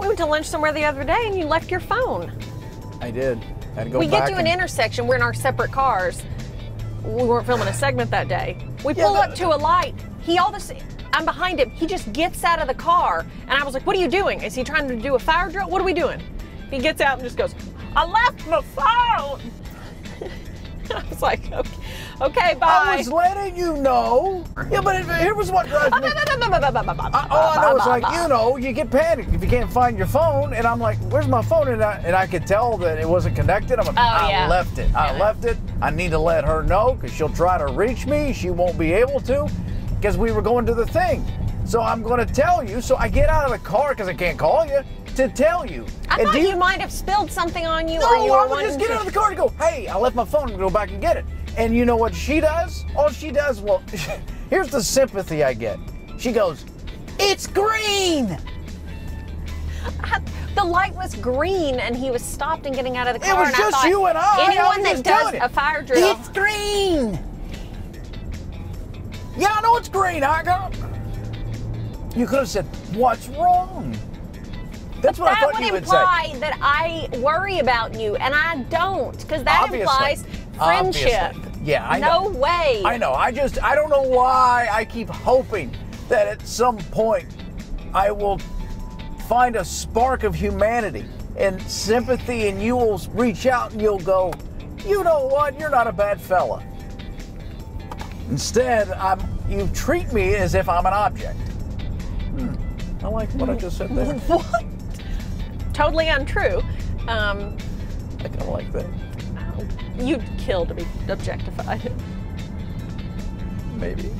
We went to lunch somewhere the other day and you left your phone. I did. I Had to go we get to an intersection. We're in our separate cars. We weren't filming a segment that day. We Yeah, pull up to a light. He all this. I'm behind him. He just gets out of the car, and I was like, "What are you doing? Is he trying to do a fire drill? What are we doing?" He gets out and just goes, "I left my phone." I was like, "Okay, okay, bye." I was letting you know. Yeah, but here was what drives me. I, all I know is like you know, you get panicked if you can't find your phone, and I'm like, "Where's my phone?" And I, and I could tell that it wasn't connected. I'm like, Oh, I yeah. left it. I Yeah. left it. I need to let her know because she'll try to reach me. She won't be able to because we were going to the thing. So I'm going to tell you. So I get out of the car because I can't call you to tell you. I And thought do you, might have spilled something on you, No, or you I would just get to. out of the car and go, hey, I left my phone and go back and get it. And you know what she does? All she does, well, here's the sympathy I get. She goes, it's green. The light was green, and he was stopped and getting out of the car. It was I just thought, you and I. I Anyone was that does a fire drill, It's green. Yeah, I know it's green. I got. You could have said, what's wrong? That's what I thought you would say. That would imply that I worry about you, and I don't, because that Obviously. implies friendship. Obviously. Yeah, I no know. way. I know. I just I don't know why I keep hoping that at some point I will find a spark of humanity and sympathy and you will reach out and you'll go, "You know what? You're not a bad fella." Instead, I'm you treat me as if I'm an object. Hmm. I like what I just said there. What? Totally untrue. Um, I kind of like that. you'd kill to be objectified. Maybe.